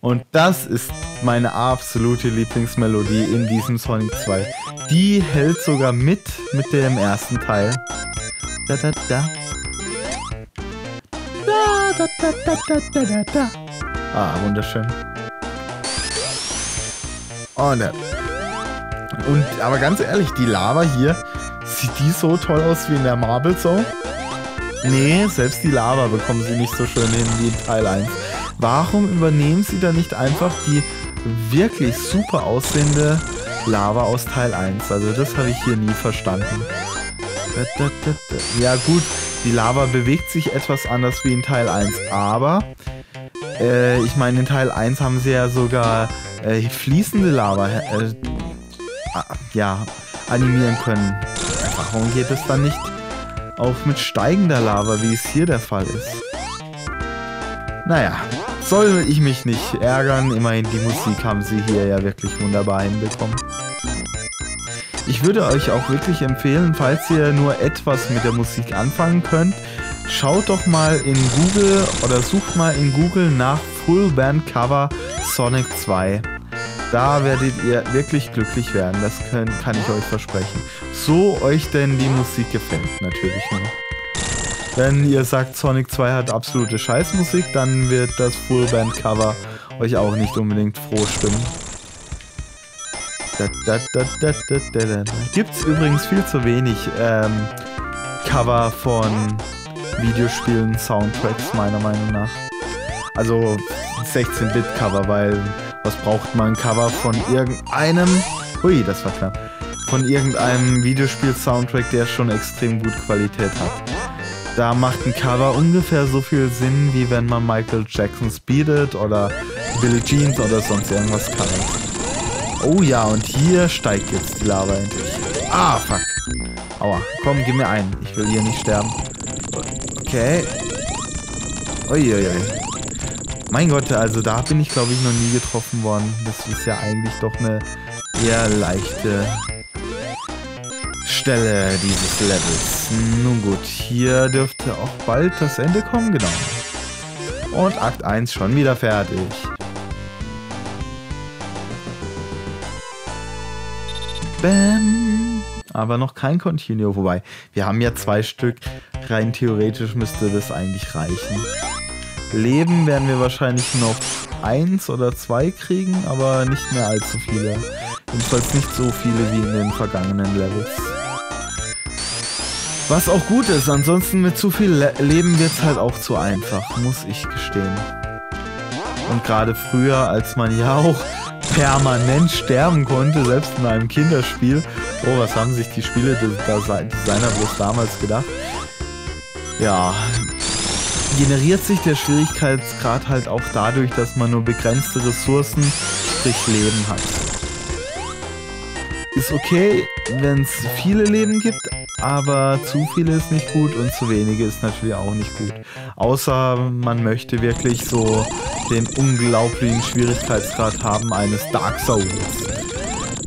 Und das ist meine absolute Lieblingsmelodie in diesem Sonic 2. Die hält sogar mit mit dem ersten Teil. Da, da, da. Da, da, da, da, da, da. Ah, wunderschön. Und, äh, und aber ganz ehrlich, die Lava hier, sieht die so toll aus wie in der Marble Zone? Nee, selbst die Lava bekommen sie nicht so schön hin wie in Teil 1. Warum übernehmen sie da nicht einfach die wirklich super aussehende Lava aus Teil 1? Also das habe ich hier nie verstanden. Ja gut, die Lava bewegt sich etwas anders wie in Teil 1, aber äh, ich meine in Teil 1 haben sie ja sogar äh, fließende Lava äh, ja, animieren können. Warum geht es dann nicht auch mit steigender Lava, wie es hier der Fall ist? Naja, soll ich mich nicht ärgern. Immerhin die Musik haben sie hier ja wirklich wunderbar hinbekommen. Ich würde euch auch wirklich empfehlen, falls ihr nur etwas mit der Musik anfangen könnt, schaut doch mal in Google oder sucht mal in Google nach Full Band Cover Sonic 2. Da werdet ihr wirklich glücklich werden, das können, kann ich euch versprechen. So euch denn die Musik gefällt, natürlich nur. Wenn ihr sagt, Sonic 2 hat absolute Scheißmusik, dann wird das Fullband-Cover euch auch nicht unbedingt froh stimmen. Gibt es übrigens viel zu wenig ähm, Cover von Videospielen, Soundtracks, meiner Meinung nach. Also 16-Bit-Cover, weil was braucht man? Cover von irgendeinem... Hui, das war knapp. Von irgendeinem Videospiel-Soundtrack, der schon extrem gut Qualität hat. Da macht ein Cover ungefähr so viel Sinn, wie wenn man Michael Jackson speedet oder Billie Jeans oder sonst irgendwas covert. Oh ja, und hier steigt jetzt die Lava endlich. Ah, fuck. Aua, komm, gib mir einen. Ich will hier nicht sterben. Okay. Uiuiui. Mein Gott, also da bin ich glaube ich noch nie getroffen worden. Das ist ja eigentlich doch eine eher leichte Stelle dieses Levels. Nun gut, hier dürfte auch bald das Ende kommen, genau. Und Akt 1 schon wieder fertig. Bam. Aber noch kein Continue, wobei wir haben ja zwei Stück. Rein theoretisch müsste das eigentlich reichen. Leben werden wir wahrscheinlich noch eins oder zwei kriegen, aber nicht mehr allzu viele. Jedenfalls nicht so viele wie in den vergangenen Levels. Was auch gut ist, ansonsten mit zu viel Le Leben wird es halt auch zu einfach, muss ich gestehen. Und gerade früher, als man ja auch permanent sterben konnte, selbst in einem Kinderspiel. Oh, was haben sich die Spiele-Designer bloß damals gedacht? Ja, generiert sich der Schwierigkeitsgrad halt auch dadurch, dass man nur begrenzte Ressourcen, sprich Leben hat. Ist okay, wenn es viele Leben gibt, aber zu viele ist nicht gut und zu wenige ist natürlich auch nicht gut. Außer man möchte wirklich so den unglaublichen Schwierigkeitsgrad haben eines Dark Souls.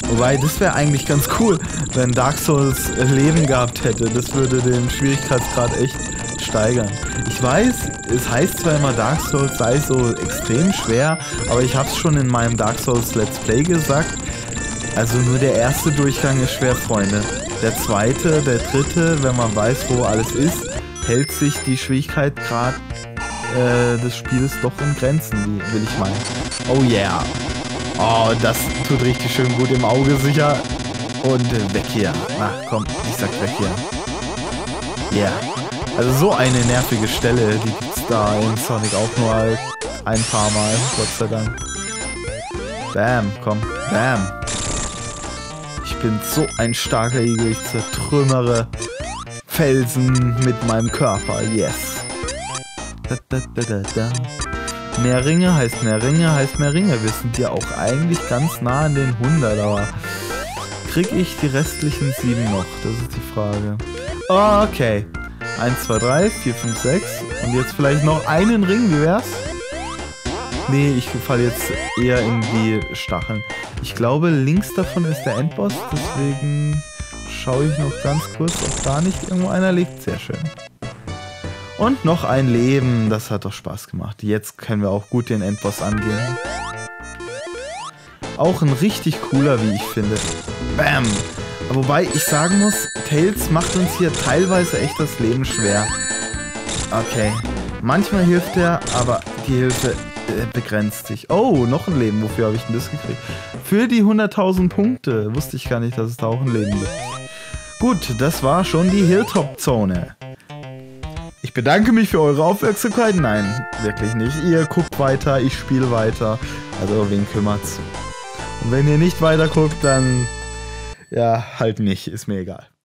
Wobei, das wäre eigentlich ganz cool, wenn Dark Souls Leben gehabt hätte. Das würde den Schwierigkeitsgrad echt steigern. Ich weiß, es heißt zwar immer Dark Souls sei so extrem schwer, aber ich habe es schon in meinem Dark Souls Let's Play gesagt. Also nur der erste Durchgang ist schwer, Freunde. Der zweite, der dritte, wenn man weiß, wo alles ist, hält sich die Schwierigkeit gerade äh, des Spiels doch in Grenzen, will ich meinen. Oh yeah. Oh, das tut richtig schön gut im Auge sicher. Und weg hier. Na komm, ich sag weg hier. Yeah. Also so eine nervige Stelle, die gibt's da in Sonic auch nur ein paar Mal, Gott sei Dank. Bam, komm, bam. Ich bin so ein starker Igel, ich zertrümmere Felsen mit meinem Körper, yes. Da, da, da, da, Mehr Ringe heißt mehr Ringe heißt mehr Ringe. Wir sind ja auch eigentlich ganz nah an den 100, aber krieg ich die restlichen 7 noch? Das ist die Frage. Okay. 1, 2, 3, 4, 5, 6. Und jetzt vielleicht noch einen Ring, wie wär's? Nee, ich falle jetzt eher in die Stacheln. Ich glaube, links davon ist der Endboss, deswegen schaue ich noch ganz kurz, ob da nicht irgendwo einer liegt. Sehr schön. Und noch ein Leben. Das hat doch Spaß gemacht. Jetzt können wir auch gut den Endboss angehen. Auch ein richtig cooler, wie ich finde. Bam! Wobei ich sagen muss, Tails macht uns hier teilweise echt das Leben schwer. Okay. Manchmal hilft er, aber die Hilfe begrenzt sich. Oh, noch ein Leben. Wofür habe ich denn das gekriegt? Für die 100.000 Punkte. Wusste ich gar nicht, dass es da auch ein Leben gibt. Gut, das war schon die Hilltop-Zone. Ich bedanke mich für eure Aufmerksamkeit. Nein, wirklich nicht. Ihr guckt weiter, ich spiele weiter. Also, wen kümmert's? Und wenn ihr nicht weiter guckt, dann ja, halt nicht, ist mir egal.